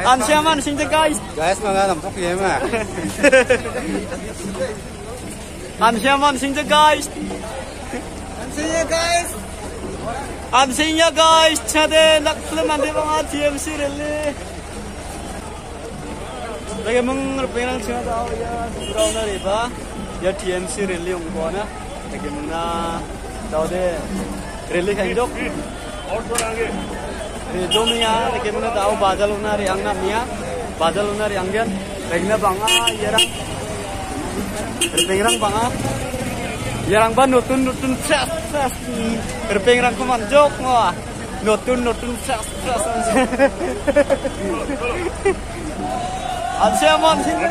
안녕하세요 르핑랑 Hello guys 안녕하세요 안녕하세요 안녕하세요 guys Guys, mga nampok yun ma. 안녕하세요 안녕하세요 guys See you guys. 안녕하세요 guys 차대 nakfilm ande mga TMC rally lagi mong 르핑랑 친하 daw ya surau na riba ya TMC rally ung ko na lagi mong na daw de rally kan jok lagi mana tahu badal unar yang na miya, badal unar yang gian, regna banga, yerang, berpengrang banga, yerang ban nutun nutun sas sas, berpengrang kuman jok ngah, nutun nutun sas sas. Ansiaman sini.